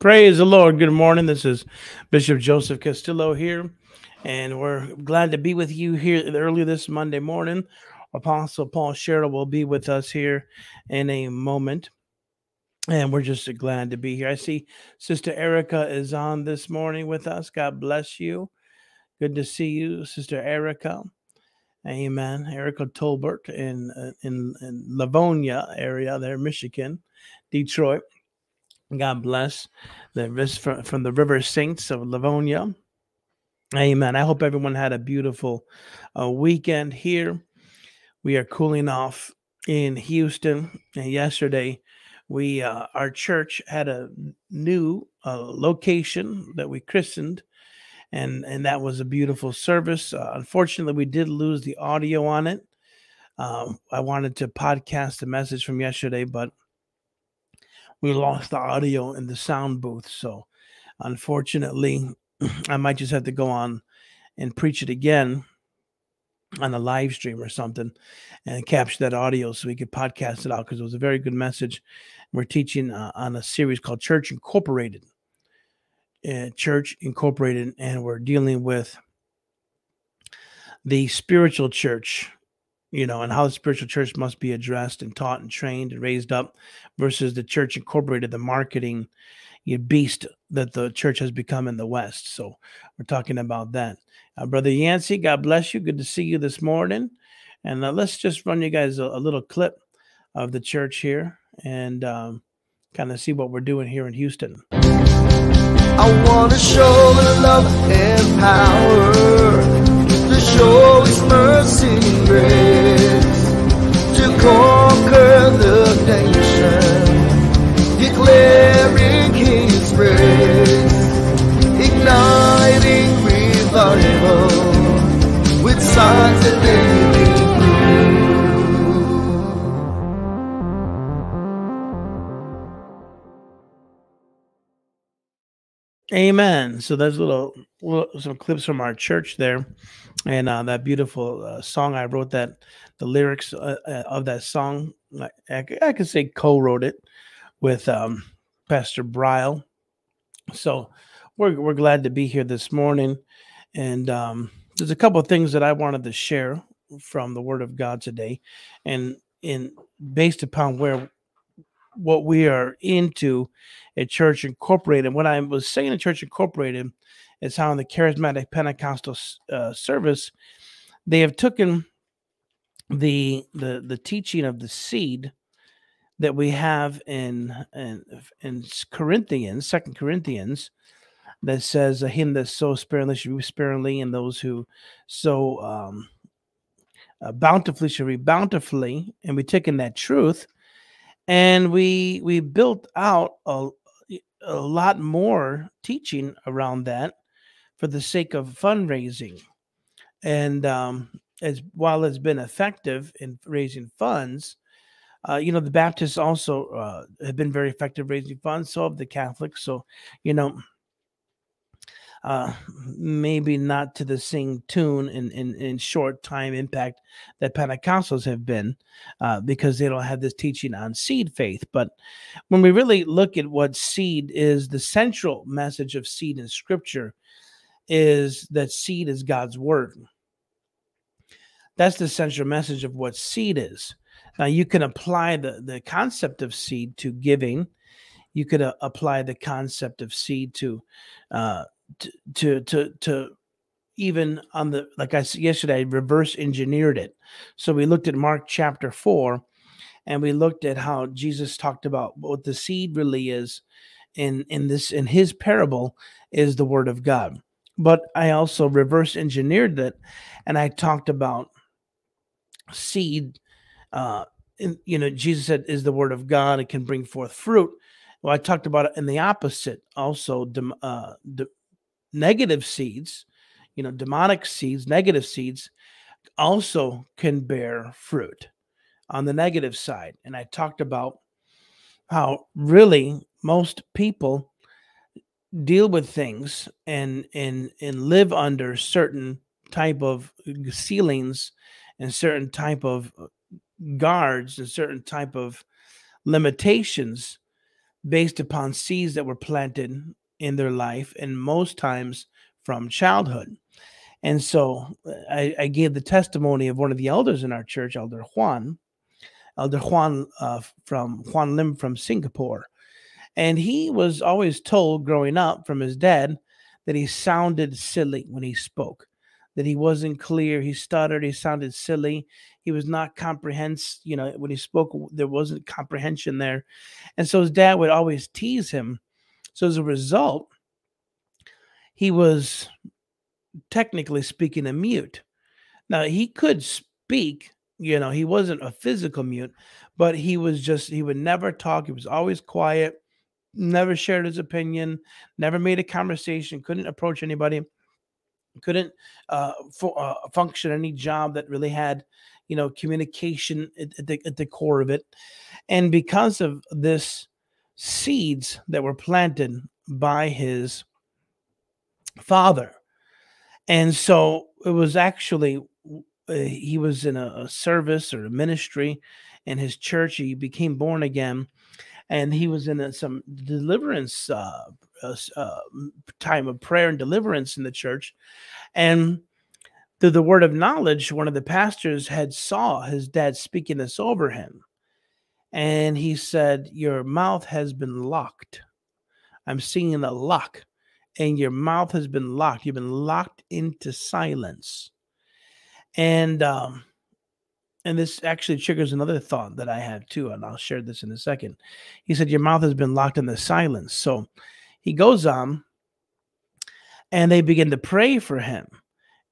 Praise the Lord. Good morning. This is Bishop Joseph Castillo here, and we're glad to be with you here early this Monday morning. Apostle Paul Sherrill will be with us here in a moment, and we're just glad to be here. I see Sister Erica is on this morning with us. God bless you. Good to see you, Sister Erica. Amen. Erica Tolbert in uh, in, in Livonia area there, Michigan, Detroit. God bless the from, from the River Saints of Livonia. Amen. I hope everyone had a beautiful uh, weekend here. We are cooling off in Houston. And yesterday, we uh, our church had a new uh, location that we christened, and and that was a beautiful service. Uh, unfortunately, we did lose the audio on it. Um, I wanted to podcast the message from yesterday, but we lost the audio in the sound booth. So unfortunately, I might just have to go on and preach it again on a live stream or something and capture that audio so we could podcast it out because it was a very good message. We're teaching uh, on a series called Church Incorporated. Uh, Church Incorporated, and we're dealing with the spiritual church you know, and how the spiritual church must be addressed and taught and trained and raised up versus the church incorporated the marketing beast that the church has become in the West. So we're talking about that. Uh, Brother Yancey, God bless you. Good to see you this morning. And uh, let's just run you guys a, a, little clip of the church here and um, kind of see what we're doing here in Houston. I want to show the love and power show His mercy and grace, to conquer the nation, declaring His praise, igniting revival with signs and living Amen. So there's little, little, some clips from our church there, and uh, that beautiful uh, song I wrote. That the lyrics uh, uh of that song, I, I could say co-wrote it with um, Pastor Bryle. So we're we're glad to be here this morning, and um, there's a couple of things that I wanted to share from the Word of God today, and in based upon where what we are into at Church Incorporated. What I was saying at Church Incorporated is how in the charismatic Pentecostal uh, service, they have taken the the the teaching of the seed that we have in in, in Corinthians, Second Corinthians, that says, "Him that sows sparingly should reap sparingly, and those who sow um, uh, bountifully should reap bountifully." And we taken that truth and we we built out a, a lot more teaching around that for the sake of fundraising. And um, as while it's been effective in raising funds uh, you know the baptists also uh, have been very effective raising funds. So have the catholics. So you know uh, maybe not to the same tune in, in, in short time impact that Pentecostals have been, uh, because they don't have this teaching on seed faith. But when we really look at what seed is, the central message of seed in Scripture is that seed is God's word. That's the central message of what seed is. Now, you can apply the, the concept of seed to giving. You could uh, apply the concept of seed to uh, to to to even on the like I said yesterday, I reverse engineered it. So we looked at Mark chapter four, and we looked at how Jesus talked about what the seed really is in in this in his parable is the word of God. But I also reverse engineered it, and I talked about seed. Uh, in, you know, Jesus said, "Is the word of God? It can bring forth fruit." Well, I talked about it in the opposite, also uh, negative seeds, you know, demonic seeds, negative seeds also can bear fruit on the negative side. And I talked about how really most people deal with things and and and live under certain type of ceilings and certain type of uh, guards and certain type of limitations based upon seeds that were planted in their life, and most times from childhood. And so uh, I, I gave the testimony of one of the elders in our church, Elder Juan, Elder Juan uh, from Juan Lim from Singapore. And he was always told growing up from his dad that he sounded silly when he spoke, that he wasn't clear, he stuttered, he sounded silly, he was not comprehends, you know, when he spoke, there wasn't comprehension there. And so his dad would always tease him. So as a result, he was technically speaking a mute. Now he could speak, you know, he wasn't a physical mute, but he was just he would never talk. He was always quiet, never shared his opinion, never made a conversation, couldn't approach anybody, couldn't uh, fu- uh, function any job that really had, you know, communication at, at, the, at the core of it. And because of this seeds that were planted by his father and so it was actually uh, he was in a, a, service or a ministry in his church. He became born again, and he was in a, some deliverance uh, uh, time of prayer and deliverance in the church. And through the word of knowledge, one of the pastors had saw his dad speaking this over him, and he said, "Your mouth has been locked. I'm seeing a lock." and your mouth has been locked. You've been locked into silence. And um, and this actually triggers another thought that I have too, and I'll share this in a second. He said, Your mouth has been locked in the silence. So he goes on and they begin to pray for him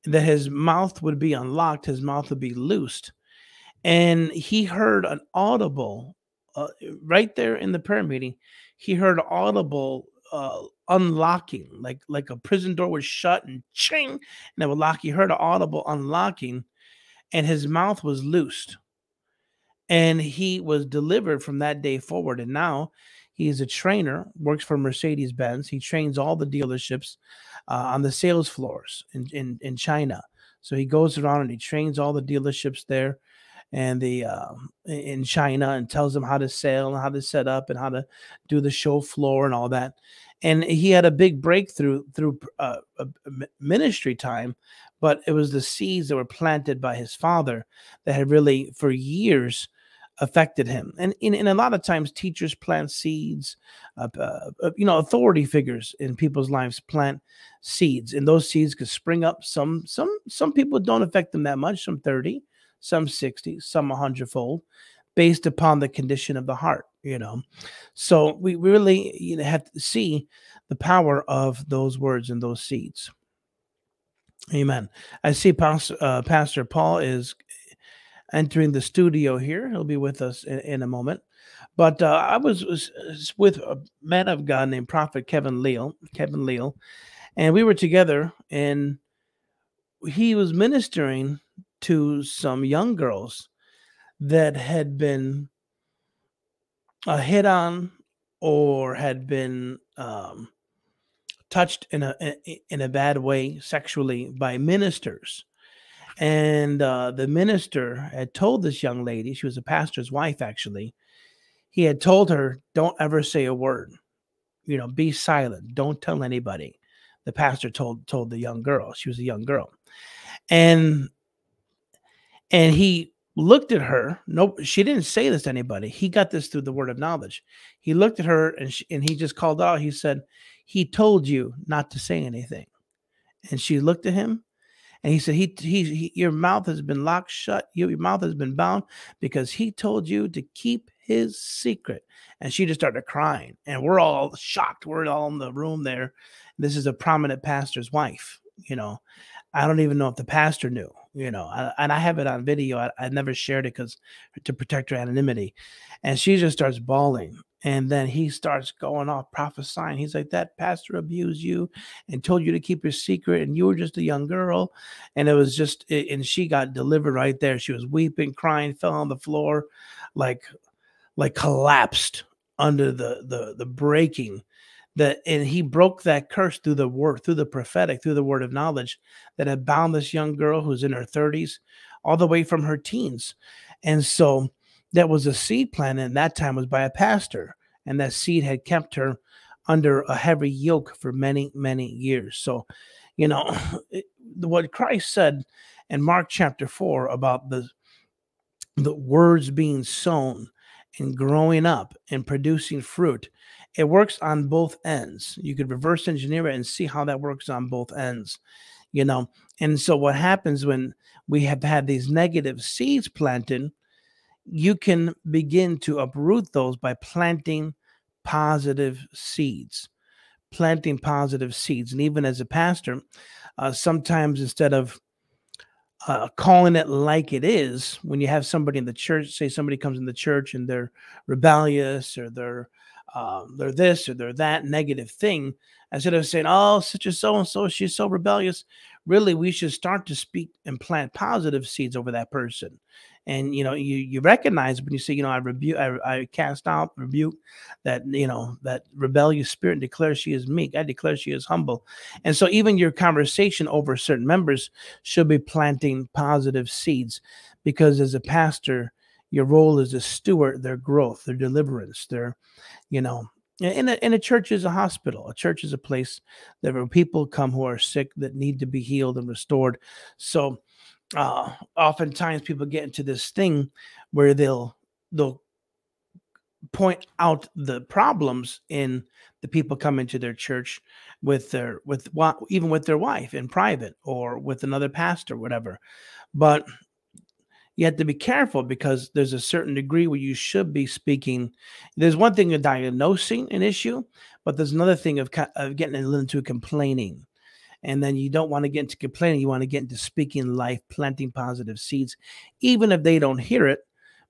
that his mouth would be unlocked, his mouth would be loosed. And he heard an audible, uh, right there in the prayer meeting, he heard audible uh, unlocking, like like a prison door was shut and ching, and it would lock. He heard an audible unlocking, and his mouth was loosed, and he was delivered from that day forward. And now he is a trainer, works for Mercedes Benz. He trains all the dealerships uh, on the sales floors in, in in China. So he goes around and he trains all the dealerships there and the uh, in China and tells them how to sell and how to set up and how to do the show floor and all that. And he had a big breakthrough through uh, ministry time, but it was the seeds that were planted by his father that had really, for years, affected him. And in, in a lot of times, teachers plant seeds, uh, uh, uh, you know, authority figures in people's lives plant seeds, and those seeds could spring up. Some some some people don't affect them that much. Some thirty, some 60, some a hundredfold, based upon the condition of the heart, you know. So we really you know, have to see the power of those words and those seeds. Amen. I see Pastor, uh, Pastor Paul is entering the studio here. He'll be with us in, in a moment. But uh, I was, was, with a man of God named Prophet Kevin Leal, Kevin Leal, and we were together, and he was ministering to some young girls that had been uh, hit on or had been um, touched in a in a bad way sexually by ministers. And uh, the minister had told this young lady she was a pastor's wife actually he had told her don't ever say a word. You know be silent. Don't tell anybody. The pastor told told the young girl she was a young girl. And and he looked at her. Nope, she didn't say this to anybody. He got this through the word of knowledge. He looked at her and she, and he just called out. He said, "He told you not to say anything." And she looked at him, and he said, "He, he, he your mouth has been locked shut. Your, your mouth has been bound because he told you to keep his secret." And she just started crying, and we're all shocked. We're all in the room there. This is a prominent pastor's wife, you know. I don't even know if the pastor knew, you know, I, and I have it on video. I, I never shared it because to protect her anonymity. And she just starts bawling. And then he starts going off prophesying. He's like, That pastor abused you and told you to keep your secret, and you were just a young girl. And it was just, and she got delivered right there. She was weeping, crying, fell on the floor, like, like collapsed under the the the breaking that and he broke that curse through the word through the prophetic through the word of knowledge that had bound this young girl who's in her 30s all the way from her teens and so that was a seed planted and that time was by a pastor and that seed had kept her under a heavy yoke for many, many years. So, you know, what Christ said in Mark chapter 4 about the the words being sown and growing up and producing fruit, it works on both ends. You could reverse engineer it and see how that works on both ends, you know. And so, what happens when we have had these negative seeds planted, you can begin to uproot those by planting positive seeds. Planting positive seeds. And even as a pastor, uh, sometimes instead of uh, calling it like it is, when you have somebody in the church, say somebody comes in the church and they're rebellious or they're um, they're this or they're that negative thing, instead of saying, "Oh, such a so and so, she's so rebellious," really we should start to speak and plant positive seeds over that person. And you know you you recognize when you say you know i rebuke I, I cast out rebuke that you know that rebellious spirit and declare she is meek i declare she is humble. And so even your conversation over certain members should be planting positive seeds because as a pastor your role is to steward their growth their deliverance their you know in a, in a church is a hospital. A church is a place that where people come who are sick that need to be healed and restored. So uh, oftentimes people get into this thing where they'll they'll point out the problems in the people coming to their church with their with even with their wife in private or with another pastor whatever. But you have to be careful because there's a certain degree where you should be speaking there's one thing of diagnosing an issue but there's another thing of, of getting into complaining and then you don't want to get into complaining. You want to get into speaking life, planting positive seeds, even if they don't hear it,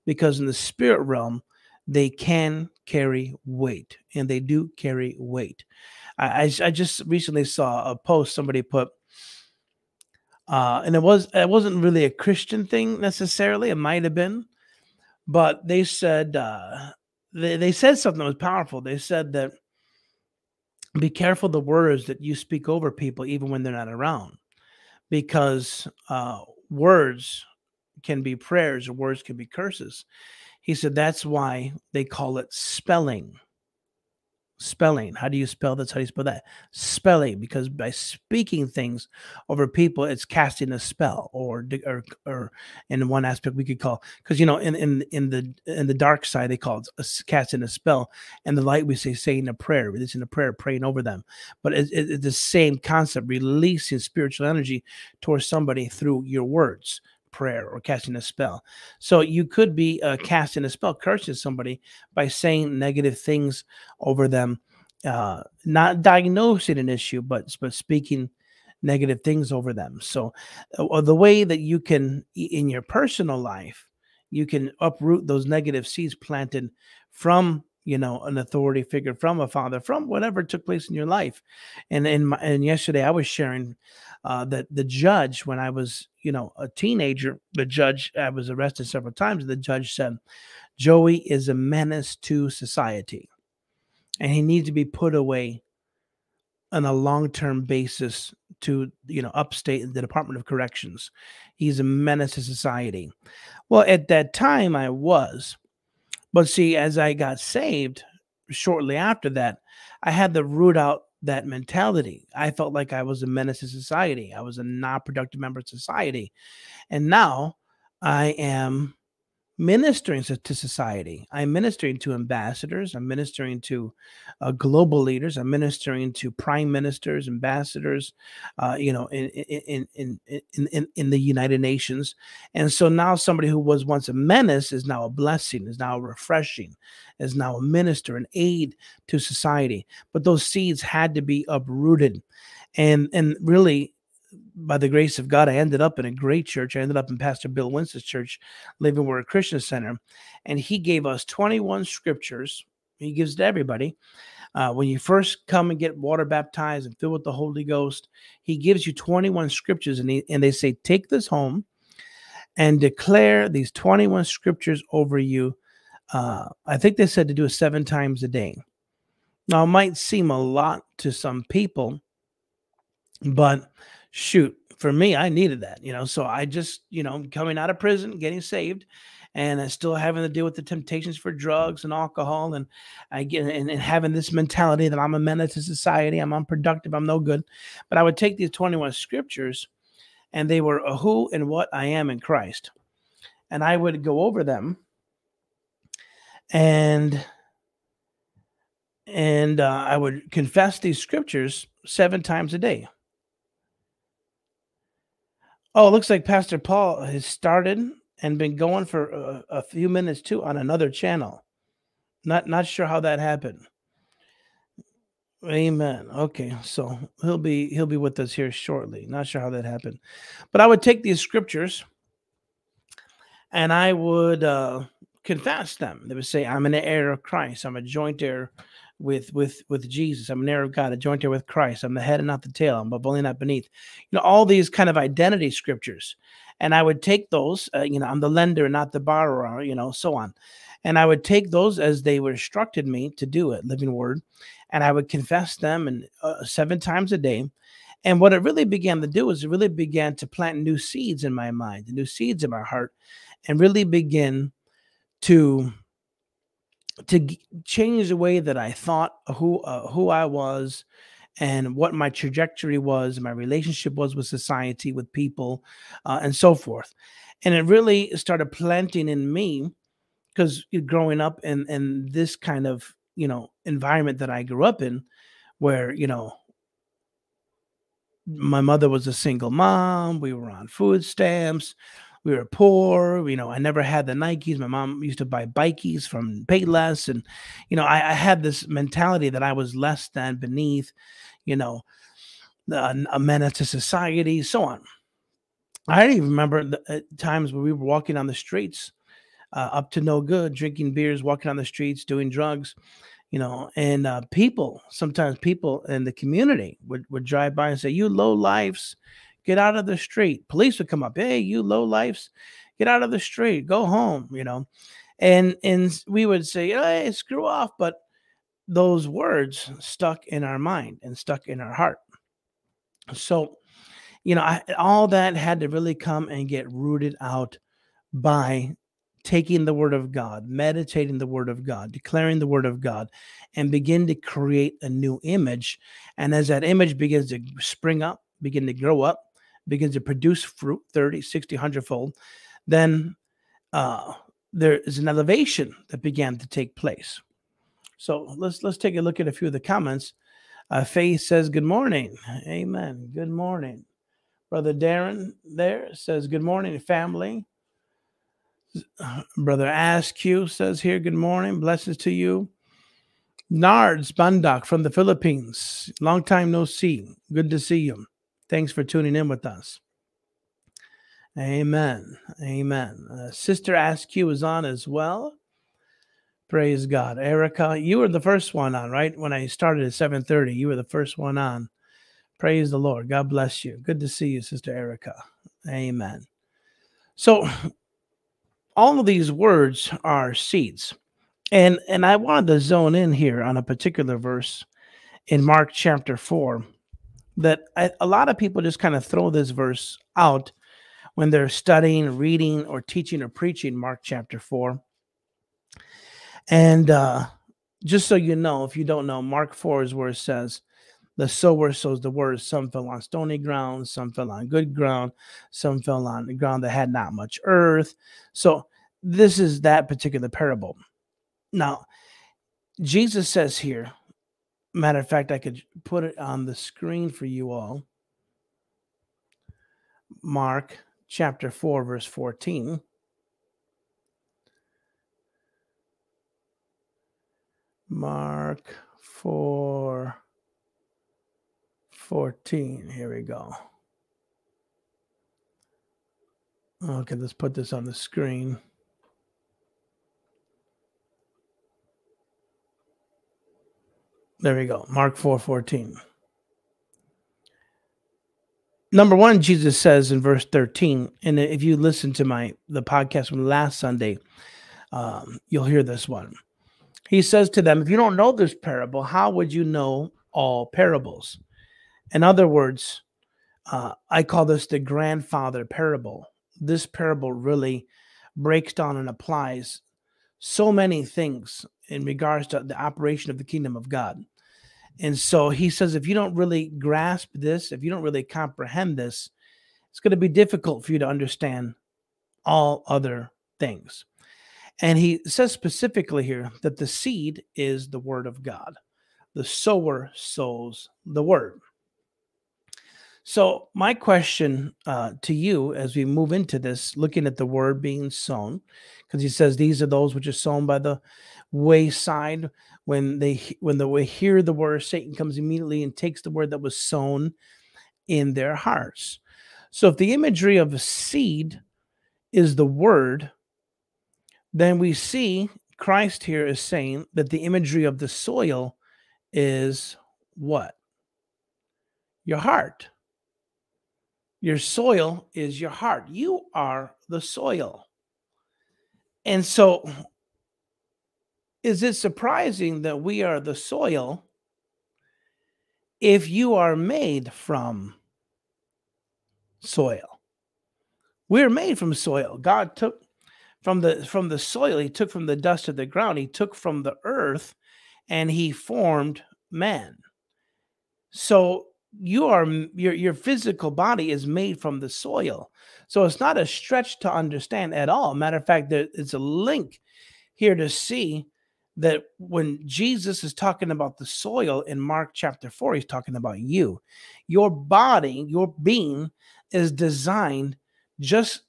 because in the spirit realm, they can carry weight and they do carry weight. I, I, I just recently saw a post somebody put, uh, and it was it wasn't really a Christian thing necessarily. It might have been, but they said uh, they, they said something that was powerful. They said that be careful the words that you speak over people even when they're not around because uh, words can be prayers or words can be curses he said that's why they call it spelling spelling. How do you spell this? How do you spell that? Spelling, because by speaking things over people, it's casting a spell, or or or in one aspect we could call because you know in in in the in the dark side they call it a, casting a spell, and the light we say saying a prayer, releasing a prayer, praying over them. But it, it, it's the same concept, releasing spiritual energy towards somebody through your words prayer or casting a spell. So you could be uh, casting a spell, cursing somebody by saying negative things over them, uh, not diagnosing an issue, but but speaking negative things over them. So uh, the way that you can in your personal life, you can uproot those negative seeds planted from you know an authority figure from a father from whatever took place in your life. And in my, and yesterday i was sharing uh, that the judge when i was you know a teenager the judge i was arrested several times the judge said joey is a menace to society and he needs to be put away on a long-term basis to you know upstate the department of corrections. He's a menace to society. Well at that time i was but see, as I got saved shortly after that, I had to root out that mentality. I felt like I was a menace to society. I was a non productive member of society. And now I am ministering to society. I'm ministering to ambassadors. I'm ministering to uh, global leaders. I'm ministering to prime ministers, ambassadors, uh, you know, in in, in in in in the United Nations. And so now somebody who was once a menace is now a blessing, is now refreshing, is now a minister, an aid to society. But those seeds had to be uprooted, and and really by the grace of God, I ended up in a great church. I ended up in Pastor Bill Winston's church, Living Word Christian Center, and he gave us 21 scriptures. He gives to everybody. Uh, when you first come and get water baptized and filled with the Holy Ghost, he gives you 21 scriptures, and, he, and they say, Take this home and declare these 21 scriptures over you. Uh, I think they said to do it seven times a day. Now, it might seem a lot to some people, but shoot, for me, I needed that, you know. So I just, you know, coming out of prison, getting saved, and uh, still having to deal with the temptations for drugs and alcohol, and I get and, and having this mentality that I'm a menace to society, I'm unproductive, I'm no good. But I would take these 21 scriptures, and they were a who and what I am in Christ, and I would go over them, and and uh, I would confess these scriptures seven times a day. Oh, it looks like Pastor Paul has started and been going for a, a few minutes too on another channel. Not not sure how that happened. Amen. Okay, so he'll be he'll be with us here shortly. Not sure how that happened, but I would take these scriptures and I would uh, confess them. They would say, "I'm an heir of Christ. I'm a joint heir with with with Jesus. I'm an heir of God, a joint heir with Christ. I'm the head and not the tail. I'm above only not beneath. You know, all these kind of identity scriptures. And I would take those, uh, you know, I'm the lender, not the borrower, you know, so on. And I would take those as they were instructed me to do it, living word, and I would confess them and uh, seven times a day. And what it really began to do is it really began to plant new seeds in my mind, new seeds in my heart, and really begin to to g- change the way that I thought who uh, who I was and what my trajectory was, my relationship was with society, with people, uh, and so forth. And it really started planting in me because growing up in in this kind of you know environment that I grew up in, where you know my mother was a single mom, we were on food stamps we were poor. You know, I never had the Nikes. My mom used to buy bikies from Payless, and you know, I, I had this mentality that I was less than, beneath, you know, a, a menace to society, so on. I even remember the, uh, times where we were walking on the streets, uh, up to no good, drinking beers, walking on the streets, doing drugs, you know, and uh, people, sometimes people in the community would, would drive by and say, You low lives, Get out of the street. Police would come up. Hey, you low lifes, get out of the street. Go home. You know, and and we would say, hey, screw off. But those words stuck in our mind and stuck in our heart. So, you know, I, all that had to really come and get rooted out by taking the word of God, meditating the word of God, declaring the word of God, and begin to create a new image. And as that image begins to spring up, begin to grow up, begins to produce fruit 30, 60, 100 fold, then uh, there is an elevation that began to take place. So let's let's take a look at a few of the comments. Uh, Faith says, "Good morning, Amen. Good morning." Brother Darren there says, "Good morning, family." Brother Askew says here, "Good morning, blessings to you." Nards Bandak from the Philippines, long time no see. Good to see you. Thanks for tuning in with us. Amen. Amen. Uh, Sister Askew is on as well. Praise God. Erica, you were the first one on, right? When I started at 7:30, you were the first one on. Praise the Lord. God bless you. Good to see you, Sister Erica. Amen. So all of these words are seeds. And and I wanted to zone in here on a particular verse in Mark chapter 4 that I, a lot of people just kind of throw this verse out when they're studying, reading, or teaching or preaching Mark chapter 4. And uh, just so you know, if you don't know, Mark 4 is where it says, the sower sows the word. Some fell on stony ground, some fell on good ground, some fell on the ground that had not much earth. So this is that particular parable. Now, Jesus says here, Matter of fact, I could put it on the screen for you all. Mark chapter 4, verse 14. Mark 4 14. Here we go. Okay, let's put this on the screen. There we go. Mark 4 14. Number one, Jesus says in verse 13, and if you listen to my the podcast from last Sunday, um, you'll hear this one. He says to them, If you don't know this parable, how would you know all parables? In other words, uh, I call this the grandfather parable. This parable really breaks down and applies so many things in regards to the operation of the kingdom of God. And so he says, if you don't really grasp this, if you don't really comprehend this, it's going to be difficult for you to understand all other things. And he says specifically here that the seed is the word of God. The sower sows the word. So, my question uh, to you as we move into this, looking at the word being sown, because he says these are those which are sown by the wayside. When they when they hear the word, Satan comes immediately and takes the word that was sown in their hearts. So, if the imagery of a seed is the word, then we see Christ here is saying that the imagery of the soil is what? Your heart. Your soil is your heart. You are the soil. And so, is it surprising that we are the soil if you are made from soil? We're made from soil. God took from the from the soil, he took from the dust of the ground, he took from the earth, and he formed man. So you are your your physical body is made from the soil. So it's not a stretch to understand at all. Matter of fact, there is a link here to see that when Jesus is talking about the soil in Mark chapter 4, he's talking about you. Your body, your being is designed just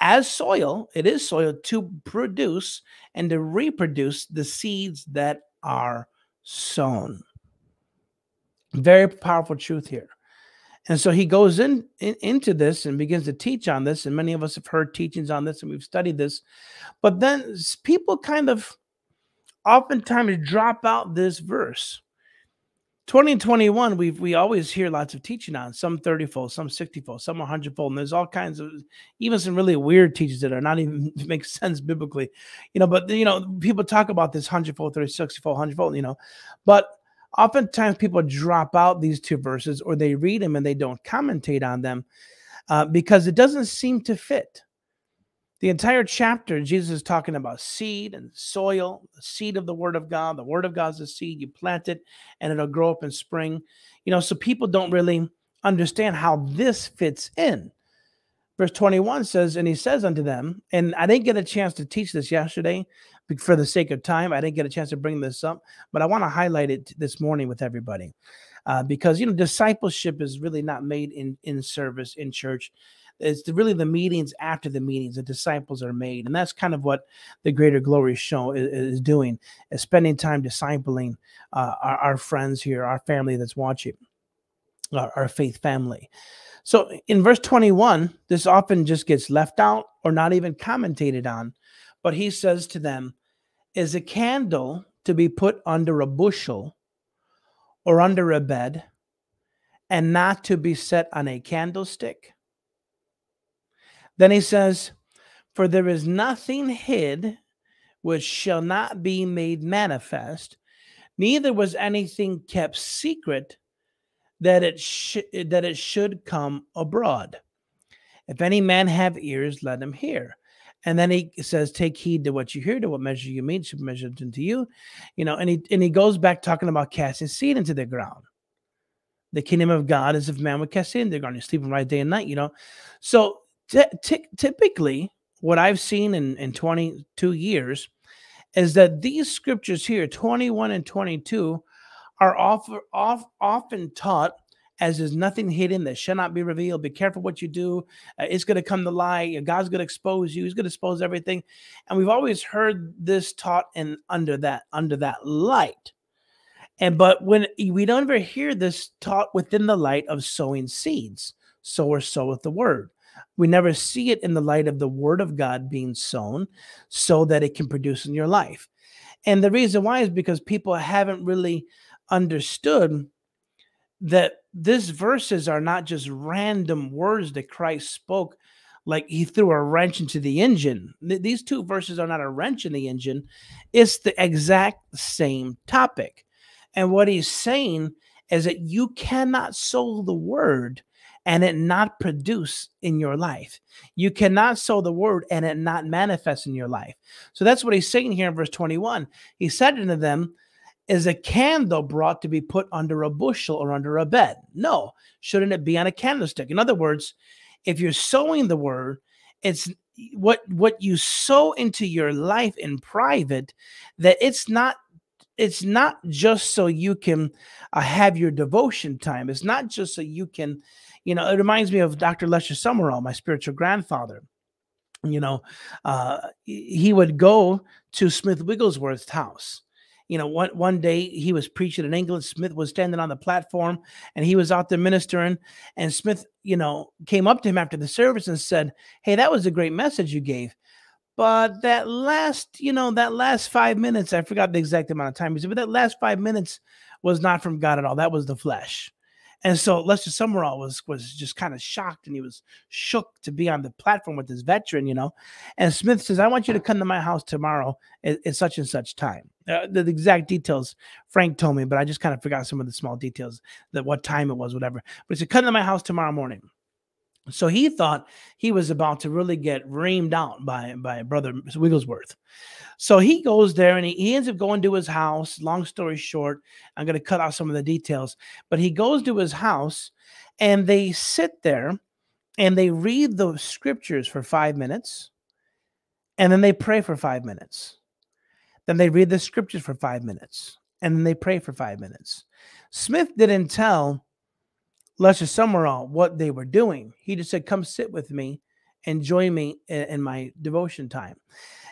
as soil, it is soil to produce and to reproduce the seeds that are sown. Very powerful truth here. And so he goes in, in, into this and begins to teach on this. And many of us have heard teachings on this and we've studied this. But then people kind of oftentimes drop out this verse. 2021, we we always hear lots of teaching on some 30 fold, some 60 fold, some 100 fold. And there's all kinds of even some really weird teachings that are not even make sense biblically, you know. But you know, people talk about this 100 fold, 30, 60 fold, 100 fold, you know. But oftentimes people drop out these two verses or they read them and they don't commentate on them uh, because it doesn't seem to fit. The entire chapter, Jesus is talking about seed and soil, the seed of the word of God. The word of God is a seed. You plant it and it'll grow up in spring. You know, so people don't really understand how this fits in. Verse 21 says, And he says unto them, and I didn't get a chance to teach this yesterday for the sake of time. I didn't get a chance to bring this up, but I want to highlight it this morning with everybody. Uh, because you know discipleship is really not made in in service in church it's the, really the meetings after the meetings the disciples are made and that's kind of what the greater glory show is, is doing is spending time discipling uh, our, our, friends here our family that's watching our, our faith family so in verse 21 this often just gets left out or not even commentated on but he says to them, Is a candle to be put under a bushel or under a bed and not to be set on a candlestick? Then he says, For there is nothing hid which shall not be made manifest, neither was anything kept secret that it sh- that it should come abroad. If any man have ears, let him hear. And then he says, "Take heed to what you hear, to what measure you meet, should be measured into you." You know, and he and he goes back talking about casting seed into the ground. The kingdom of God is if man would cast seed into the ground. You're sleeping right day and night. You know, so typically, what I've seen in in 22 years is that these scriptures here, 21 and 22, are often off, often taught as there's nothing hidden that shall not be revealed. Be careful what you do. Uh, it's going to come to light. God's going to expose you. He's going to expose everything. And we've always heard this taught in under that under that light. And but when we don't ever hear this taught within the light of sowing seeds, sower soweth the word. We never see it in the light of the word of God being sown so that it can produce in your life. And the reason why is because people haven't really understood that these verses are not just random words that Christ spoke like he threw a wrench into the engine. these two verses are not a wrench in the engine, it's the exact same topic. And what he's saying is that you cannot sow the word and it not produce in your life. You cannot sow the word and it not manifest in your life. So that's what he's saying here in verse 21. He said unto them, Is a candle brought to be put under a bushel or under a bed? No. Shouldn't it be on a candlestick? In other words, if you're sowing the word, it's what what you sow into your life in private that it's not it's not just so you can uh, have your devotion time it's not just so you can you know it reminds me of dr lester sumrall my spiritual grandfather you know uh, he would go to smith wigglesworth's house you know, one one day he was preaching in England. Smith was standing on the platform and he was out there ministering. And Smith, you know, came up to him after the service and said, Hey, that was a great message you gave. But that last, you know, that last five minutes, I forgot the exact amount of time he said, but that last five minutes was not from God at all. That was the flesh. And so Lester Sumrall was was just kind of shocked and he was shook to be on the platform with this veteran, you know. And Smith says, "I want you to come to my house tomorrow at, at such and such time." Uh, the, the, exact details Frank told me, but I just kind of forgot some of the small details that what time it was, whatever. But he said, "Come to my house tomorrow morning." So he thought he was about to really get reamed out by by brother Wigglesworth. So he goes there and he, he ends up going to his house. Long story short, I'm going to cut out some of the details, but he goes to his house and they sit there and they read the scriptures for five minutes and then they pray for five minutes. Then they read the scriptures for five minutes and then they pray for five minutes. Smith didn't tell Lester Sumrall what they were doing. He just said, Come sit with me and join me in, in my devotion time.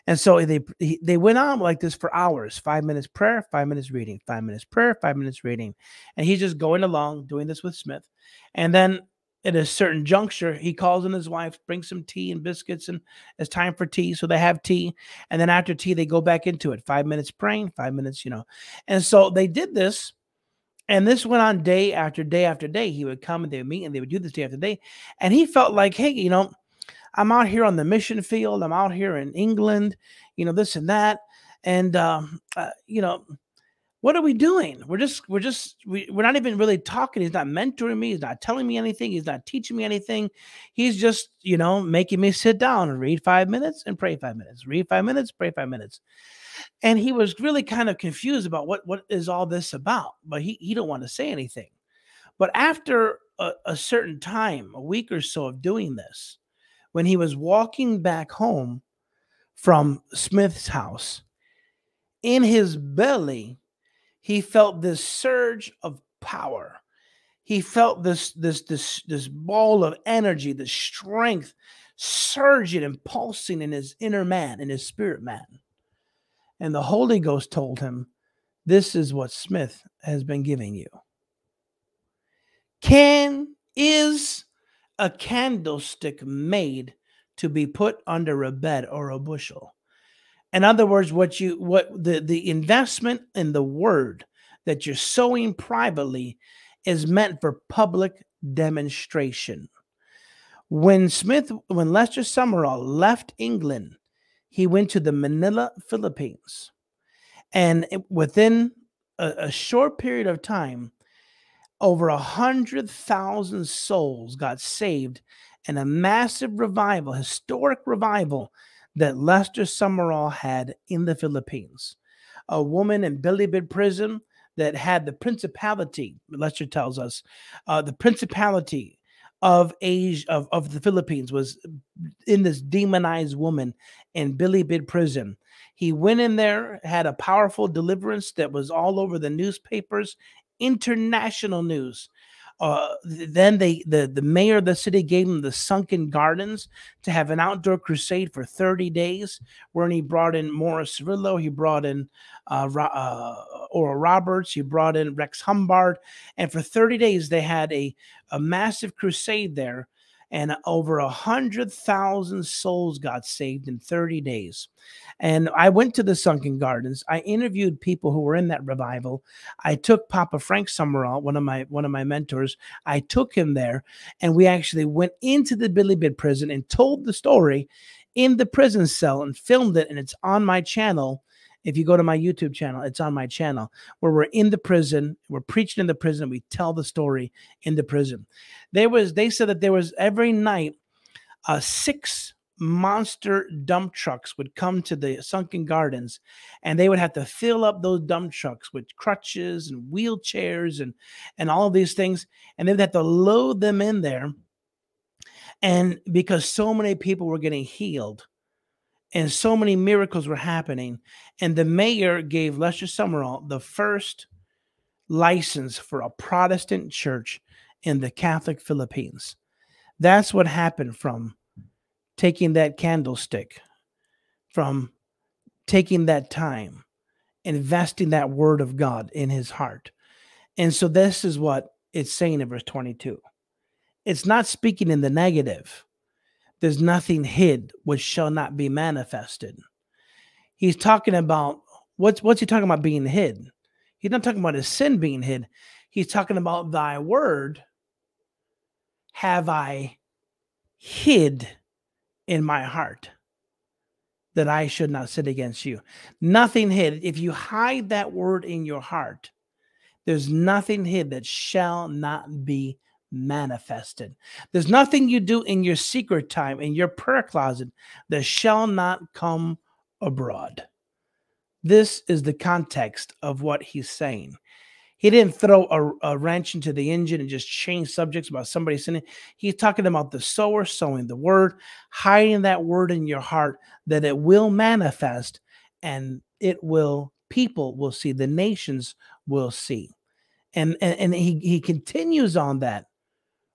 And so they they went on like this for hours five minutes prayer, five minutes reading, five minutes prayer, five minutes reading. And he's just going along doing this with Smith. And then at a certain juncture, he calls in his wife, brings some tea and biscuits, and it's time for tea. So they have tea. And then after tea, they go back into it five minutes praying, five minutes, you know. And so they did this. And this went on day after day after day. He would come and they would meet and they would do this day after day. And he felt like, hey, you know, I'm out here on the mission field. I'm out here in England, you know, this and that. And, um, uh, you know, what are we doing? We're just, we're just, we, we're not even really talking. He's not mentoring me. He's not telling me anything. He's not teaching me anything. He's just, you know, making me sit down and read five minutes and pray five minutes, read five minutes, pray five minutes. And he was really kind of confused about what, what is all this about, but he, he don't want to say anything. But after a, a certain time, a week or so of doing this, when he was walking back home from Smith's house, in his belly, he felt this surge of power. He felt this this this this ball of energy, the strength surging and pulsing in his inner man, in his spirit man. And the Holy Ghost told him, This is what Smith has been giving you. Can is a candlestick made to be put under a bed or a bushel. In other words, what you what the, the investment in the word that you're sowing privately is meant for public demonstration. When Smith, when Lester Sumrall left England, he went to the Manila, Philippines. And within a, a short period of time, over a hundred thousand souls got saved and a massive revival, historic revival that Lester Sumrall had in the Philippines. A woman in Bilibid prison that had the principality, Lester tells us, uh, the principality of Asia of, of the Philippines was in this demonized woman in Bilibid prison. He went in there, had a powerful deliverance that was all over the newspapers international news. Uh, then they the the mayor of the city gave him the sunken gardens to have an outdoor crusade for 30 days wherein he brought in morris Cerullo, he brought in uh, uh, Oral Roberts, he brought in Rex Humbard, and for 30 days they had a, a massive crusade there and over a hundred thousand souls got saved in 30 days. And I went to the Sunken Gardens. I interviewed people who were in that revival. I took Papa Frank Sumrall, one of my one of my mentors. I took him there, and we actually went into the Bilibid prison and told the story in the prison cell and filmed it, and it's on my channel If you go to my YouTube channel, it's on my channel where we're in the prison, we're preaching in the prison, we tell the story in the prison. There was, they said that there was every night uh, six monster dump trucks would come to the sunken gardens and they would have to fill up those dump trucks with crutches and wheelchairs and and all of these things and they'd have to load them in there and because so many people were getting healed and so many miracles were happening and the mayor gave lester sumrall the first license for a protestant church in the catholic philippines that's what happened from taking that candlestick, from taking that time, investing that word of God in his heart. And so this is what it's saying in verse 22. It's not speaking in the negative. There's nothing hid which shall not be manifested. He's talking about what's what's he talking about being hid? He's not talking about his sin being hid. He's talking about thy word have I hid in my heart that I should not sin against you. Nothing hid. If you hide that word in your heart, there's nothing hid that shall not be manifested. There's nothing you do in your secret time, in your prayer closet, that shall not come abroad. This is the context of what he's saying. He didn't throw a, a, wrench into the engine and just change subjects about somebody sinning. He's talking about the sower sowing the word, hiding that word in your heart that it will manifest and it will, people will see, the nations will see. And, and, and he, he continues on that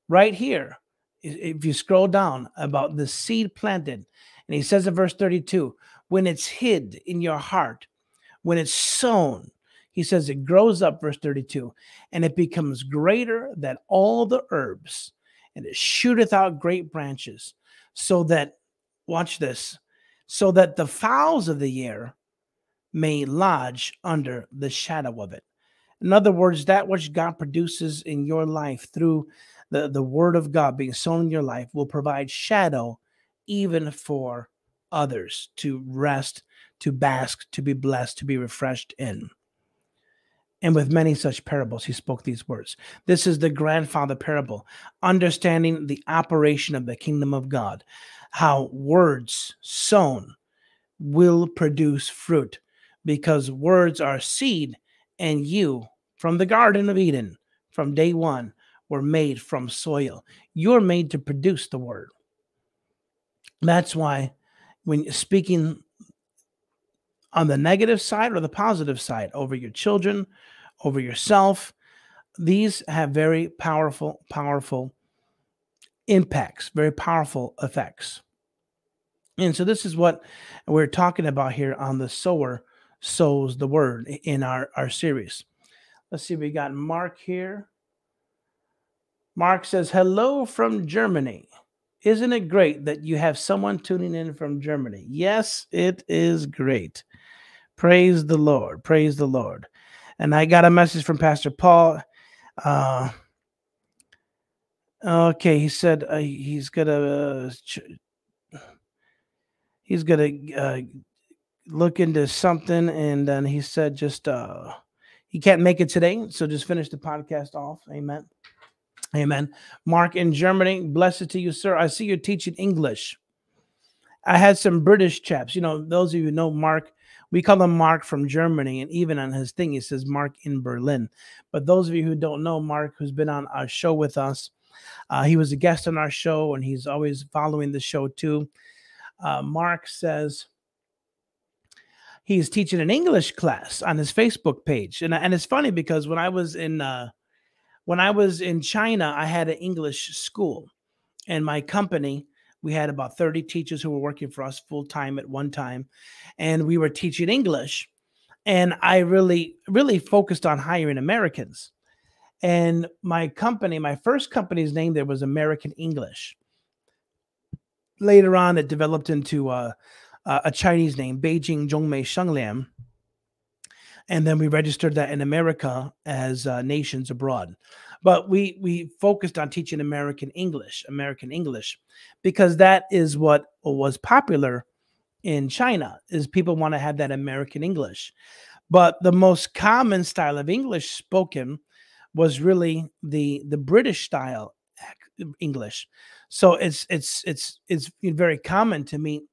right here. If you scroll down about the seed planted, and he says in verse 32 when it's hid in your heart, when it's sown, he says it grows up, verse 32, and it becomes greater than all the herbs, and it shooteth out great branches, so that, watch this, so that the fowls of the air may lodge under the shadow of it. In other words, that which God produces in your life through the, the word of God being sown in your life will provide shadow even for others to rest, to bask, to be blessed, to be refreshed in. And with many such parables, he spoke these words. This is the grandfather parable, understanding the operation of the kingdom of God, how words sown will produce fruit, because words are seed, and you, from the Garden of Eden, from day one, were made from soil. You're made to produce the word. That's why, when speaking on the negative side or the positive side over your children, over yourself. These have very powerful, powerful impacts, very powerful effects. And so, this is what we're talking about here on the sower sows the word in our, our series. Let's see, we got Mark here. Mark says, Hello from Germany. Isn't it great that you have someone tuning in from Germany? Yes, it is great. Praise the Lord. Praise the Lord. And I got a message from Pastor Paul. Uh, okay, he said uh, he's gonna uh, ch- he's gonna uh, look into something, and then he said just uh, he can't make it today, so just finish the podcast off. Amen. Amen. Mark in Germany, blessed to you, sir. I see you're teaching English. I had some British chaps. You know, those of you know Mark we call him Mark from Germany, and even on his thing, he says Mark in Berlin. But those of you who don't know Mark, who's been on our show with us, uh, he was a guest on our show, and he's always following the show too. Uh, Mark says he's teaching an English class on his Facebook page, and and it's funny because when I was in uh, when I was in China, I had an English school, and my company we had about 30 teachers who were working for us full time at one time, and we were teaching English. And I really, really focused on hiring Americans. And my company, my first company's name there was American English. Later on, it developed into uh, a Chinese name, Beijing Zhongmei Shenglian. And then we registered that in America as uh, nations abroad but we we focused on teaching American English, American English, because that is what was popular in China is people want to have that American English. But the most common style of English spoken was really the the British style English. So it's it's it's it's very common to meet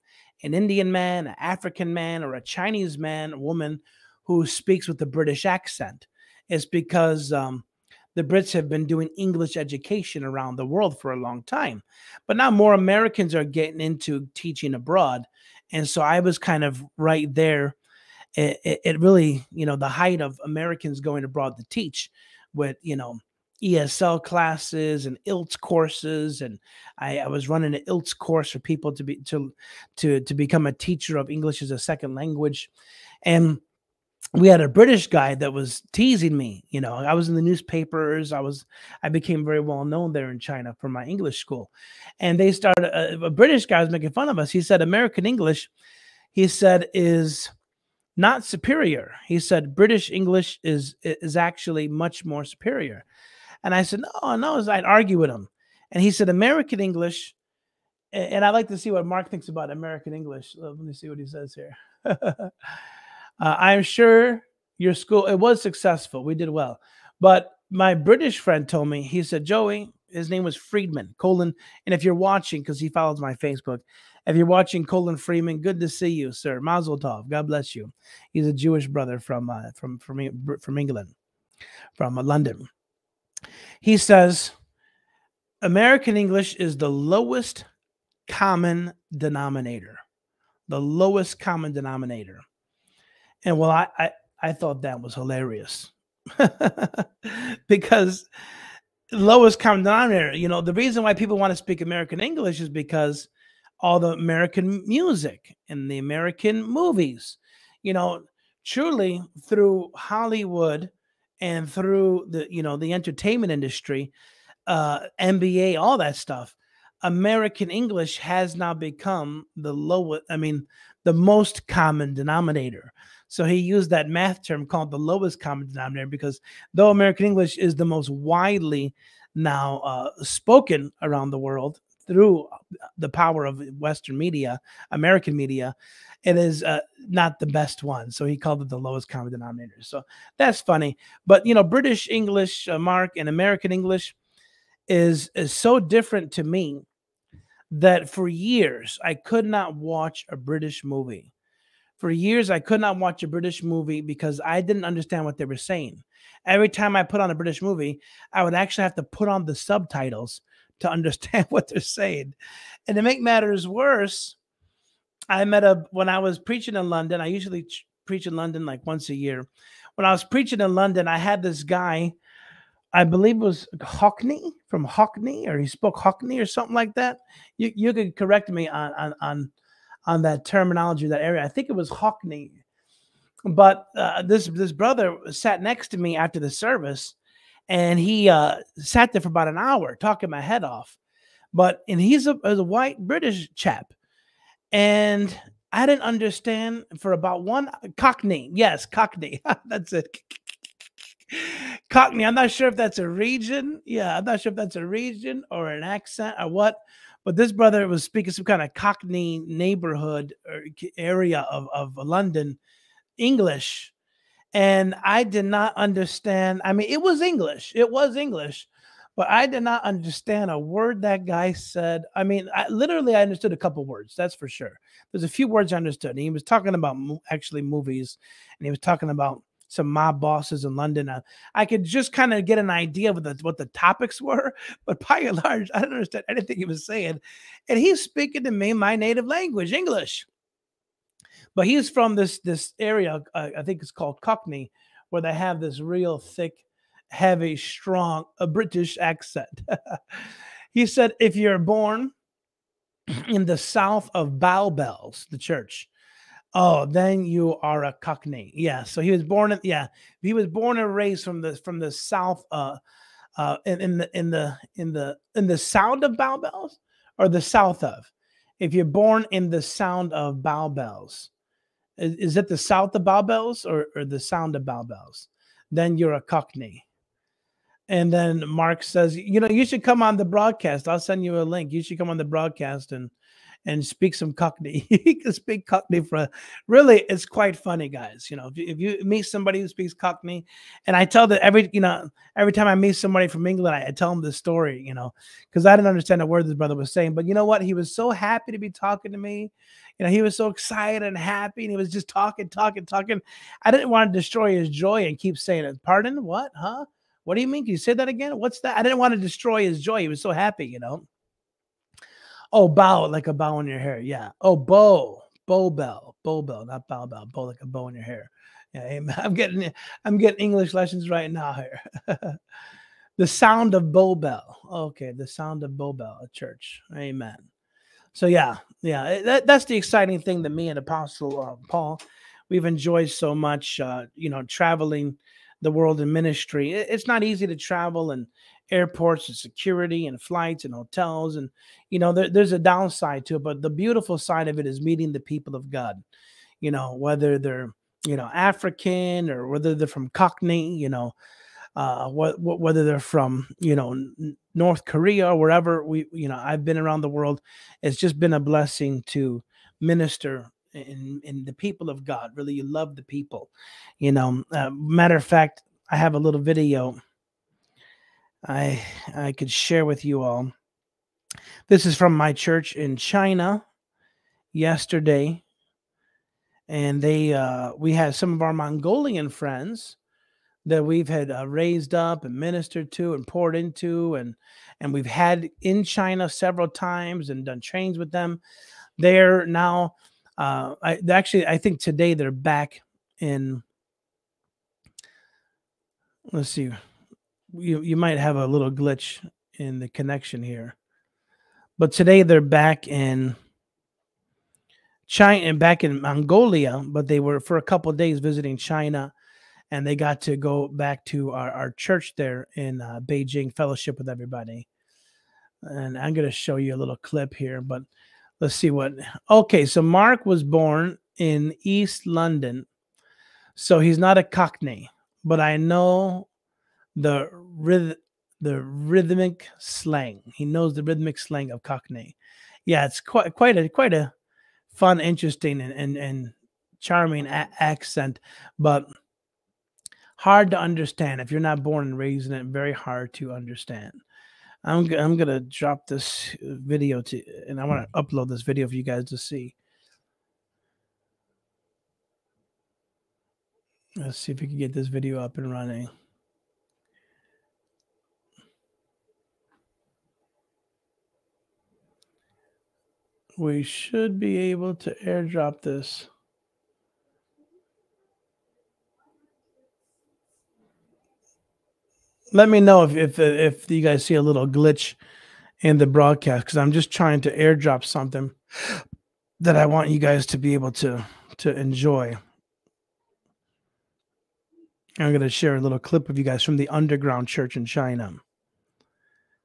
an Indian man, an African man, or a Chinese man, woman who speaks with the British accent. It's because um, the Brits have been doing English education around the world for a long time. But now more Americans are getting into teaching abroad. And so I was kind of right there. It, it, it really, you know, the height of Americans going abroad to teach with, you know, ESL classes and IELTS courses, and I, I, was running an IELTS course for people to be to to to become a teacher of English as a second language, and we had a British guy that was teasing me. You know, I was in the newspapers. I was I became very well known there in China for my English school, and they started a, a British guy was making fun of us. He said American English, he said is not superior. He said British English is is actually much more superior. And I said, no, no, I'd argue with him. And he said, American English. And I'd like to see what Mark thinks about American English. Let me see what he says here. uh, I'm sure your school, it was successful. We did well. But my British friend told me, he said, Joey, his name was Friedman, Colin. And if you're watching, because he follows my Facebook, if you're watching Colin Freeman, good to see you, sir. Mazel tov. God bless you. He's a Jewish brother from uh, from from from England, from uh, London. He says American English is the lowest common denominator, the lowest common denominator. And well, I, I, I thought that was hilarious because lowest common denominator, you know, the reason why people want to speak American English is because all the American music and the American movies, you know, truly through Hollywood and through the you know the entertainment industry, uh, NBA, all that stuff, American English has now become the lowest. I mean, the most common denominator. So he used that math term called the lowest common denominator because though American English is the most widely now uh, spoken around the world through the power of Western media, American media, it is uh, not the best one. So he called it the lowest common denominator. So that's funny. But you know, British English, uh, Mark, and American English is is so different to me that for years I could not watch a British movie. For years, I could not watch a British movie because I didn't understand what they were saying. Every time I put on a British movie, I would actually have to put on the subtitles to understand what they're saying. And to make matters worse, I met a when I was preaching in London. I usually ch- preach in London like once a year. When I was preaching in London, I had this guy, I believe was Hockney from Hockney, or he spoke Hockney or something like that. You you could correct me on on on, on that terminology, that area. I think it was Hockney. But uh, this this brother sat next to me after the service, and he uh, sat there for about an hour talking my head off. But and he's a, a white British chap, and I didn't understand for about one Cockney. Yes, Cockney. that's it. Cockney. I'm not sure if that's a region. Yeah, I'm not sure if that's a region or an accent or what. But this brother was speaking some kind of Cockney neighborhood uh, or area of, of London English. And I did not understand. I mean, it was English. It was English but I did not understand a word that guy said. I mean, I, literally, I understood a couple words. That's for sure. There's a few words I understood. And he was talking about mo- actually movies, and he was talking about some mob bosses in London. Uh, I could just kind of get an idea of the, what the topics were, but by and large, I didn't understand anything he was saying. And he's speaking to me my native language, English. But he's from this this area, uh, I think it's called Cockney, where they have this real thick heavy, strong a British accent. he said, if you're born in the south of Bow Bells, the church, oh, then you are a Cockney. Yeah. So he was born in yeah, he was born and raised from the from the south uh uh in, in the in the in the in the sound of Bow Bells or the south of. If you're born in the sound of Bow Bells, is, is it the south of Bow Bells or, or the sound of Bow Bells? Then you're a Cockney. And then Mark says, you know, you should come on the broadcast. I'll send you a link. You should come on the broadcast and and speak some Cockney. he can speak Cockney for really. It's quite funny, guys. You know, if you, if you meet somebody who speaks Cockney, and I tell that every you know every time I meet somebody from England, I, I tell them this story. You know, because I didn't understand a word this brother was saying, but you know what? He was so happy to be talking to me. You know, he was so excited and happy, and he was just talking, talking, talking. I didn't want to destroy his joy and keep saying it. Pardon? What? Huh? What do you mean? Can you say that again? What's that? I didn't want to destroy his joy. He was so happy, you know. Oh, bow like a bow in your hair. Yeah. Oh, bow, bow bell, bow bell, not bow bell, bow like a bow in your hair. Yeah, I'm getting I'm getting English lessons right now here. the sound of bow bell. Okay, the sound of bow bell at church. Amen. So yeah, yeah, eh, that, that's the exciting thing that me and Apostle uh, Paul we've enjoyed so much. Uh, you know, traveling the world in ministry. It's not easy to travel and airports and security and flights and hotels and you know there, there's a downside to it but the beautiful side of it is meeting the people of god you know whether they're you know african or whether they're from cockney you know uh what, what whether they're from you know north korea or wherever we you know i've been around the world it's just been a blessing to minister in in the people of god really you love the people you know uh, matter of fact i have a little video I I could share with you all. This is from my church in China yesterday. And they uh we had some of our Mongolian friends that we've had uh, raised up and ministered to and poured into and and we've had in China several times and done trains with them. They're now uh I actually I think today they're back in let's see you you might have a little glitch in the connection here. But today they're back in China and back in Mongolia, but they were for a couple days visiting China and they got to go back to our, our church there in uh, Beijing, fellowship with everybody. And I'm going to show you a little clip here, but let's see what. Okay, so Mark was born in East London. So he's not a Cockney, but I know the rhythm the rhythmic slang. He knows the rhythmic slang of Cockney. Yeah, it's quite quite a quite a fun, interesting, and and, and charming accent, but hard to understand if you're not born and raised in it. Very hard to understand. I'm I'm gonna drop this video to, and I want to upload this video for you guys to see. Let's see if we can get this video up and running. We should be able to airdrop this. Let me know if if if you guys see a little glitch in the broadcast because I'm just trying to airdrop something that I want you guys to be able to to enjoy. I'm going to share a little clip of you guys from the underground church in China.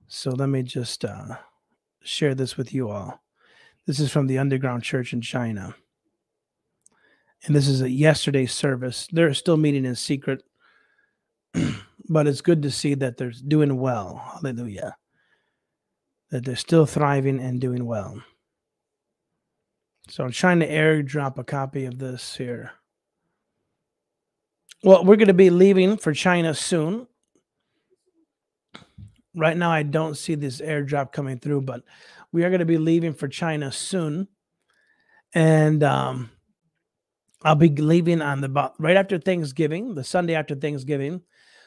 So let me just uh, share this with you all. This is from the underground church in China. And this is a yesterday's service. They're still meeting in secret, but it's good to see that they're doing well. Hallelujah. That they're still thriving and doing well. So I'm trying to airdrop a copy of this here. Well, we're going to be leaving for China soon. Right now, I don't see this airdrop coming through, but we are going to be leaving for China soon, and um, I'll be leaving on the right after Thanksgiving, the Sunday after Thanksgiving.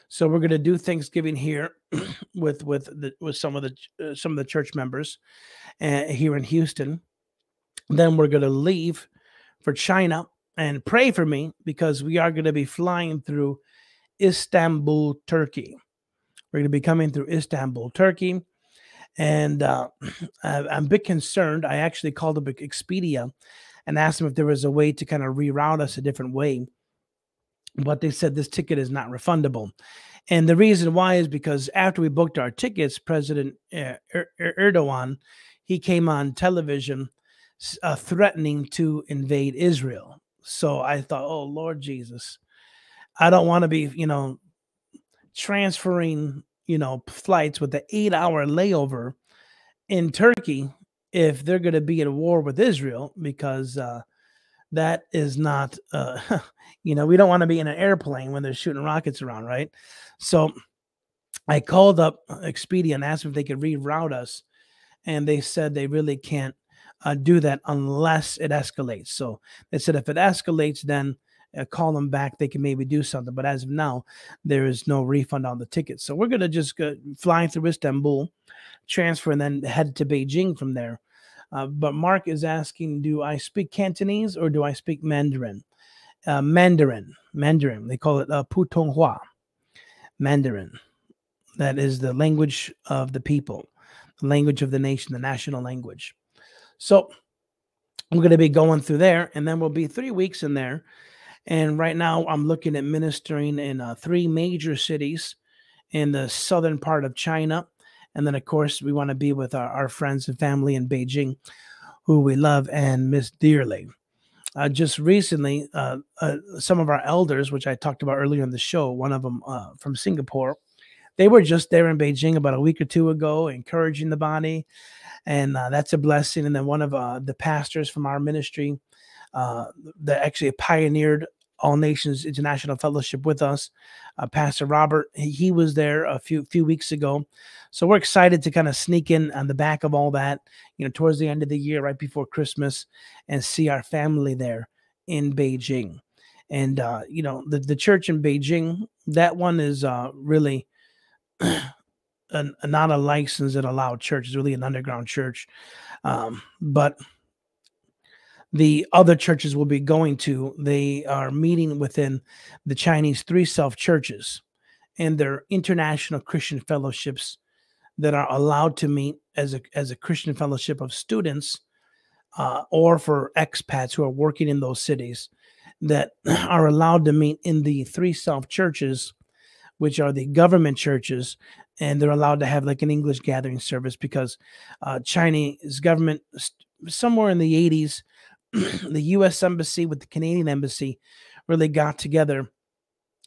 So we're going to do Thanksgiving here with with the with some of the uh, some of the church members uh, here in Houston. Then we're going to leave for China and pray for me because we are going to be flying through Istanbul, Turkey. We're going to be coming through Istanbul, Turkey and uh, I'm a bit concerned. I actually called up Expedia and asked them if there was a way to kind of reroute us a different way. But they said this ticket is not refundable. And the reason why is because after we booked our tickets, President er- er- Erdogan, he came on television uh, threatening to invade Israel. So I thought, oh, Lord Jesus, I don't want to be, you know, transferring you know, flights with the eight hour layover in Turkey if they're going to be at war with Israel because uh, that is not, uh, you know, we don't want to be in an airplane when they're shooting rockets around, right? So I called up Expedia and asked if they could reroute us, and they said they really can't uh, do that unless it escalates. So they said if it escalates, then uh, call them back. They can maybe do something. But as of now, there is no refund on the ticket. So we're gonna just go flying through Istanbul, transfer, and then head to Beijing from there. Uh, but Mark is asking, do I speak Cantonese or do I speak Mandarin? Uh, Mandarin, Mandarin. They call it uh, Putonghua, Mandarin. That is the language of the people, the language of the nation, the national language. So I'm going to be going through there, and then we'll be three weeks in there. And right now, I'm looking at ministering in uh, three major cities in the southern part of China. And then, of course, we want to be with our, our friends and family in Beijing, who we love and miss dearly. Uh, just recently, uh, uh, some of our elders, which I talked about earlier in the show, one of them uh, from Singapore, they were just there in Beijing about a week or two ago, encouraging the body, and uh, that's a blessing. And then one of the pastors from our ministry uh, that actually pioneered All Nations International Fellowship with us, uh, Pastor Robert, he, he, was there a few few weeks ago. So we're excited to kind of sneak in on the back of all that, you know, towards the end of the year, right before Christmas, and see our family there in Beijing. And uh, you know, the the church in Beijing, that one is uh, really a, not a licensed and allowed church. It's really an underground church. Um, but the other churches will be going to, they are meeting within the Chinese three self churches and their international Christian fellowships that are allowed to meet as a, as a Christian fellowship of students uh, or for expats who are working in those cities that are allowed to meet in the three self churches which are the government churches, and they're allowed to have like an English gathering service because uh, Chinese government, somewhere in the 80s, the U.S. embassy with the Canadian embassy really got together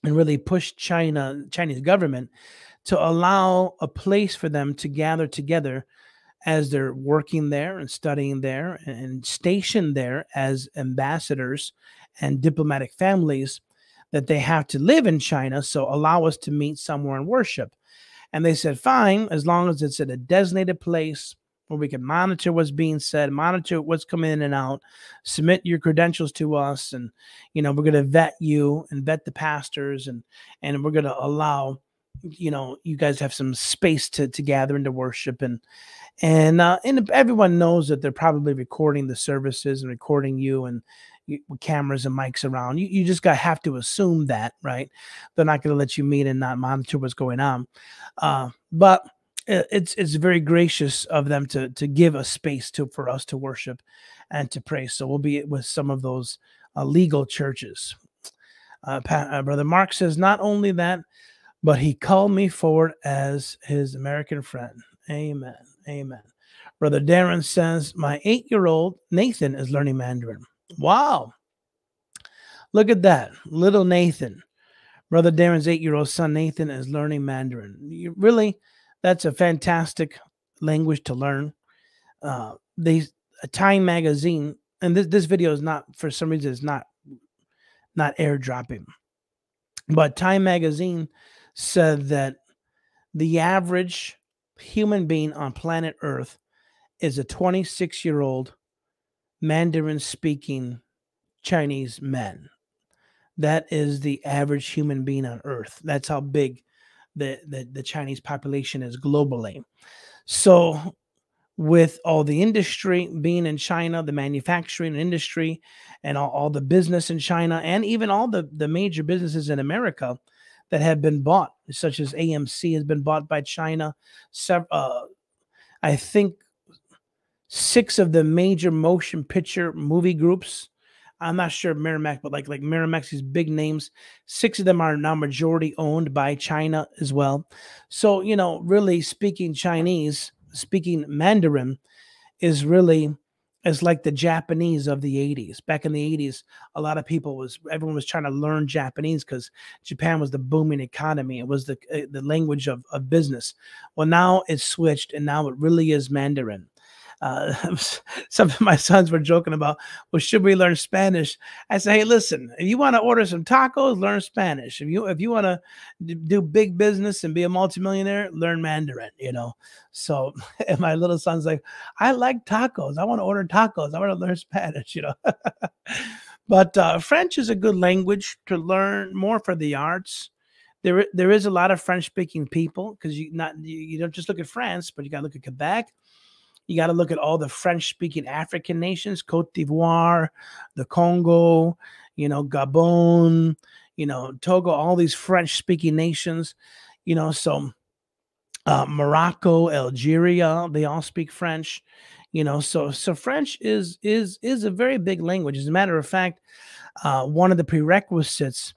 and really pushed China, Chinese government, to allow a place for them to gather together as they're working there and studying there and stationed there as ambassadors and diplomatic families that they have to live in China, so allow us to meet somewhere and worship. And they said, fine, as long as it's at a designated place where we can monitor what's being said, monitor what's coming in and out, submit your credentials to us, and you know, we're gonna vet you and vet the pastors and and we're gonna allow you know you guys have some space to to gather and to worship and and uh, and everyone knows that they're probably recording the services and recording you and cameras and mics around. You, you just got have to assume that, right? They're not going to let you meet and not monitor what's going on. Uh, but it's it's very gracious of them to to give a space to for us to worship and to pray. So we'll be with some of those uh, legal churches. Uh, uh, Brother Mark says not only that, but he called me forward as his American friend. Amen. Amen. Brother Darren says my eight year old Nathan is learning Mandarin. Wow. Look at that. Little Nathan. Brother Darren's eight year old son, Nathan, is learning Mandarin. You, really, that's a fantastic language to learn. Uh, they, a Time magazine, and this, this video is not, for some reason, it's not, not airdropping. But Time magazine said that the average human being on planet Earth is a 26 year old Mandarin speaking Chinese man. That is the average human being on earth. That's how big the, the, the Chinese population is globally. So, with all the industry being in China, the manufacturing industry, and all, all the business in China, and even all the, the major businesses in America that have been bought, such as AMC has been bought by China. Uh, I think six of the major motion picture movie groups. I'm not sure Miramax, but like like Miramax's big names, six of them are now majority owned by China as well. So you know, really speaking Chinese, speaking Mandarin, is really is like the Japanese of the 80s. Back in the 80s, a lot of people was everyone was trying to learn Japanese because Japan was the booming economy. It was the uh, the language of, of business. Well, now it's switched, and now it really is Mandarin. Uh, some of my sons were joking about, well, should we learn Spanish? I say, hey, listen, if you want to order some tacos, learn Spanish. If you if you want to do big business and be a multimillionaire, learn Mandarin. You know. So and my little son's like, I like tacos. I want to order tacos. I want to learn Spanish. You know. but uh, French is a good language to learn more for the arts there there is a lot of French speaking people because you not you, you, don't just look at France, but you got to look at Quebec. You got to look at all the French speaking African nations, Cote d'Ivoire, the Congo, you know, Gabon, you know, Togo, all these French speaking nations, you know, so uh, Morocco, Algeria, they all speak French, you know, so so French is is is a very big language. As a matter of fact, uh, one of the prerequisites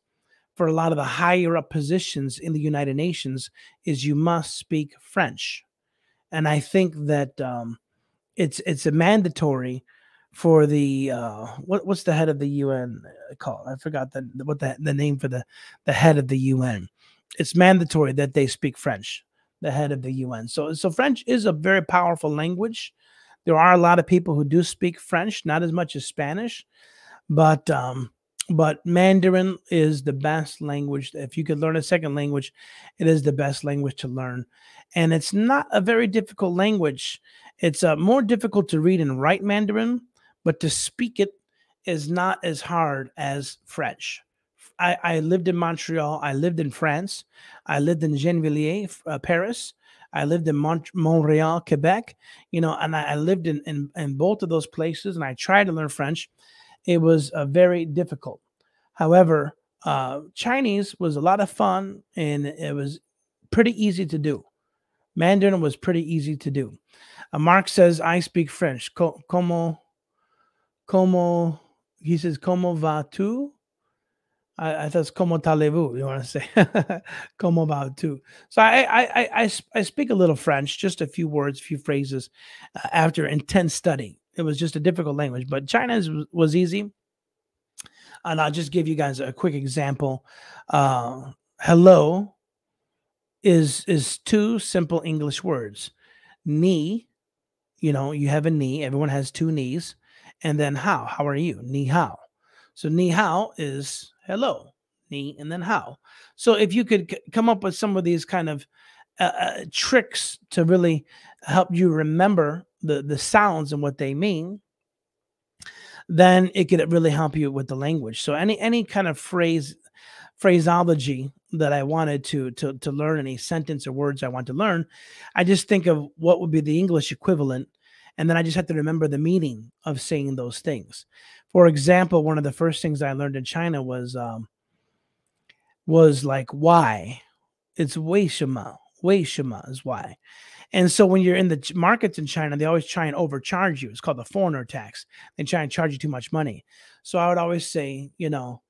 for a lot of the higher up positions in the United Nations is you must speak French. And I think that um, it's it's a mandatory for the uh, what what's the head of the UN called? I forgot the what the the name for the the head of the UN. It's mandatory that they speak French. The head of the UN. So so French is a very powerful language. There are a lot of people who do speak French, not as much as Spanish, but um, but Mandarin is the best language. If you could learn a second language, it is the best language to learn. And it's not a very difficult language. It's uh, more difficult to read and write Mandarin, but to speak it is not as hard as French. I, I lived in Montreal. I lived in France. I lived in Gennevilliers, uh, Paris. I lived in Mont- Montreal, Quebec. You know, and I, I lived in, in in both of those places, and I tried to learn French it was uh, very difficult. However, uh, Chinese was a lot of fun and it was pretty easy to do. Mandarin was pretty easy to do. Uh, Mark says, I speak French. como, como, he says, como va tu? I, I thought it's como talez-vous, you want to say. como va tu? So I, I, I, I, speak a little French, just a few words, a few phrases uh, after intense study it was just a difficult language, but China's was easy. And I'll just give you guys a quick example. Uh, hello is is two simple English words. Knee, you know, you have a knee. Everyone has two knees. And then how? How are you? Ni hao. So ni hao is hello. Ni and then how. So if you could c- come up with some of these kind of uh, uh, tricks to really help you remember the the sounds and what they mean then it could really help you with the language. So any any kind of phrase phraseology that i wanted to to to learn any sentence or words i want to learn i just think of what would be the english equivalent and then i just have to remember the meaning of saying those things. For example one of the first things i learned in china was um was like why? It's wei shima. Wei shima is why and so when you're in the markets in China, they always try and overcharge you. It's called the foreigner tax. They try and charge you too much money. So I would always say, you know,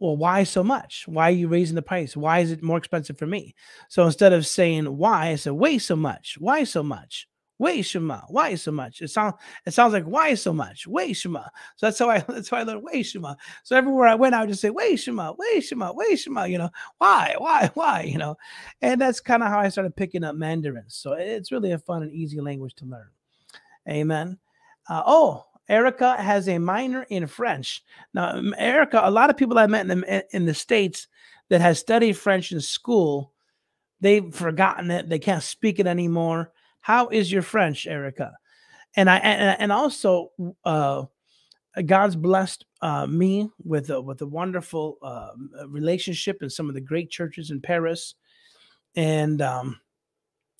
well, why so much? Why are you raising the price? Why is it more expensive for me? So instead of saying why, I said, wait so much. Why so much? Why Shema? Why so much? It sounds it sounds like why so much? Why Shema? So that's how I that's how I learned why Shema. So everywhere I went, I would just say why Shema, why Shema, why Shema. You know why, why, why? You know, and that's kind of how I started picking up Mandarin. So it's really a fun and easy language to learn. Amen. Uh, oh, Erica has a minor in French. Now, Erica, a lot of people I met in the, in the states that has studied French in school, they've forgotten it. They can't speak it anymore how is your French, Erica? And I and, also uh, God's blessed uh, me with a, with a wonderful uh, relationship in some of the great churches in Paris, and um,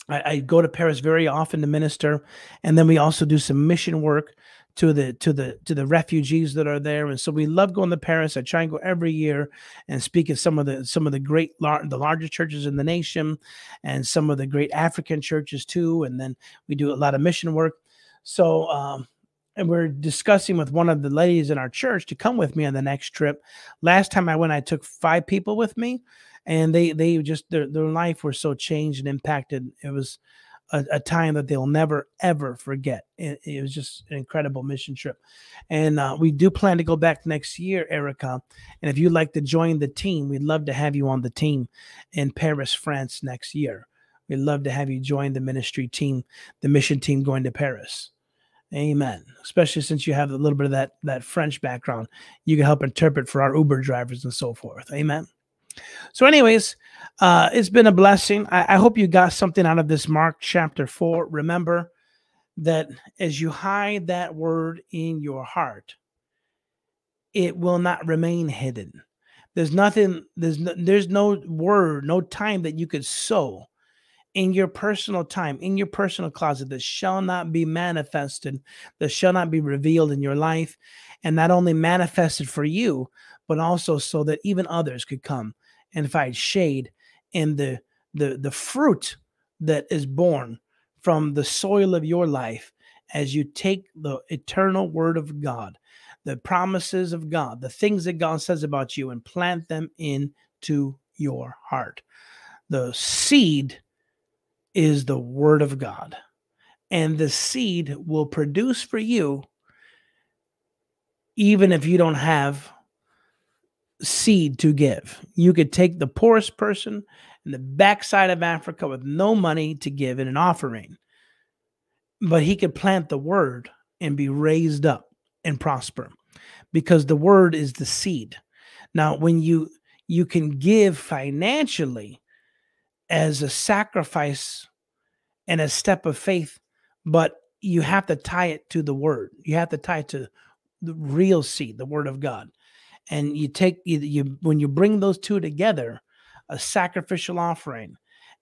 I, I, go to Paris very often to minister, and then we also do some mission work to the to the to the refugees that are there. And so we love going to paris. I try and go every year and speak at some of the some of the great the largest churches in the nation and some of the great african churches too. And then we do a lot of mission work. So um and we're discussing with one of the ladies in our church to come with me on the next trip. Last time i went i took five people with me and they they just their, their life were so changed and impacted. It was a, a, time that they'll never ever forget. It, it, was just an incredible mission trip, and uh, we do plan to go back next year, Erica. And if you'd like to join the team, we'd love to have you on the team in Paris, France next year. We'd love to have you join the ministry team, the mission team going to Paris. Amen. Especially since you have a little bit of that that French background, you can help interpret for our Uber drivers and so forth. Amen. So, anyways, uh, it's been a blessing. I, I hope you got something out of this Mark chapter four. Remember that as you hide that word in your heart, it will not remain hidden. There's nothing. There's no, there's no word, no time that you could sow in your personal time, in your personal closet, that shall not be manifested, that shall not be revealed in your life, and not only manifested for you, but also so that even others could come and find shade in the the the fruit that is born from the soil of your life as you take the eternal word of God, the promises of God, the things that God says about you, and plant them into your heart. The seed is the word of God. And the seed will produce for you, even if you don't have seed to give. You could take the poorest person in the backside of Africa with no money to give in an offering, but he could plant the word and be raised up and prosper because the word is the seed. Now, when you you can give financially as a sacrifice and a step of faith, but you have to tie it to the word. You have to tie it to the real seed, the word of God. And you take you, you when you bring those two together, a sacrificial offering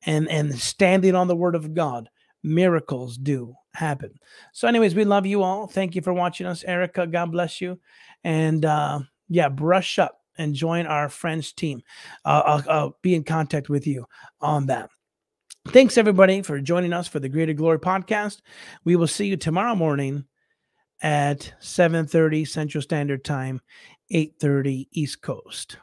and and standing on the word of God, miracles do happen. So, anyways, we love you all. Thank you for watching us, Erica. God bless you. And uh, yeah, brush up and join our friends team. Uh, I'll, I'll be in contact with you on that. Thanks everybody for joining us for the Greater Glory podcast. We will see you tomorrow morning at 7:30 Central Standard Time, 8:30 East Coast.